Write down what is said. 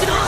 違う